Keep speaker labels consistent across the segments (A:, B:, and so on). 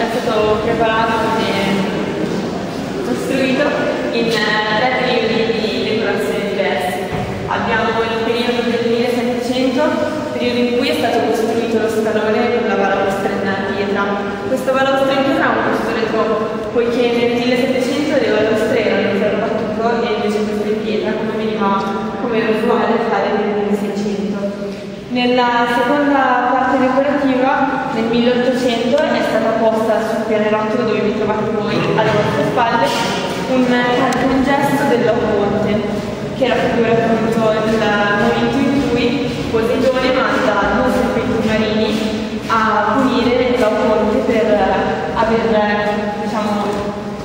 A: è stato preparato e costruito in eh, tre periodi di decorazione diversi. Abbiamo il periodo del 1700, periodo in cui è stato costruito lo scalone con la balaustra in pietra. Questo balaustra in pietra ha un costo retro, poiché nel 1700 le balaustre erano di ferro battuto e invece queste in pietra, come veniva come usuale fare nel 1600. Nella seconda parte decorativa, nel 1800, è stata posta sul pianerottolo dove vi trovate voi, alle vostre spalle, un, un gesto della ponte, che raffigura appunto il momento in cui Poseidone manda due serpenti marini a punire la ponte per aver, diciamo,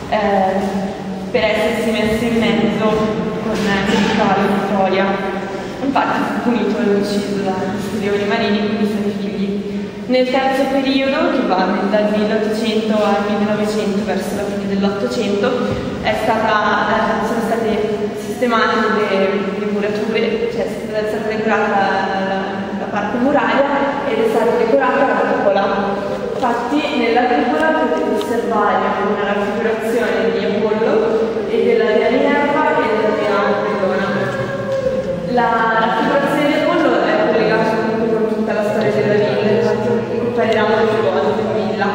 A: eh, per essersi messo in mezzo con il cavallo di Troia. Infatti fu punito e ucciso da leoni marini con i suoi figli. Nel terzo periodo, che va dal 1800 al 1900 verso la fine dell'Ottocento, sono state sistemate le, le murature, cioè è stata decorata la, la parte muraria ed è stata decorata la cupola. Infatti nella cupola potete osservare una raffigurazione di Apollo e della dea Minerva e della dea Medona. La raffigurazione del mondo è collegata comunque con tutta la storia della villa, infatti parliamo di volte di villa.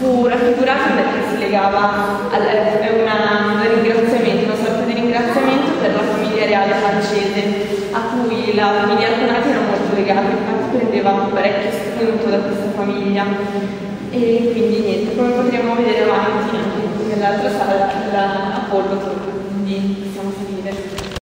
A: Fu raffigurata perché si legava una, un ringraziamento, una sorta di ringraziamento per la famiglia reale francese, a cui la famiglia Arconati era molto legata, infatti prendeva parecchio spunto da questa famiglia. E quindi niente, come potremo vedere avanti nell'altra sala, l'Apollo, quindi stiamo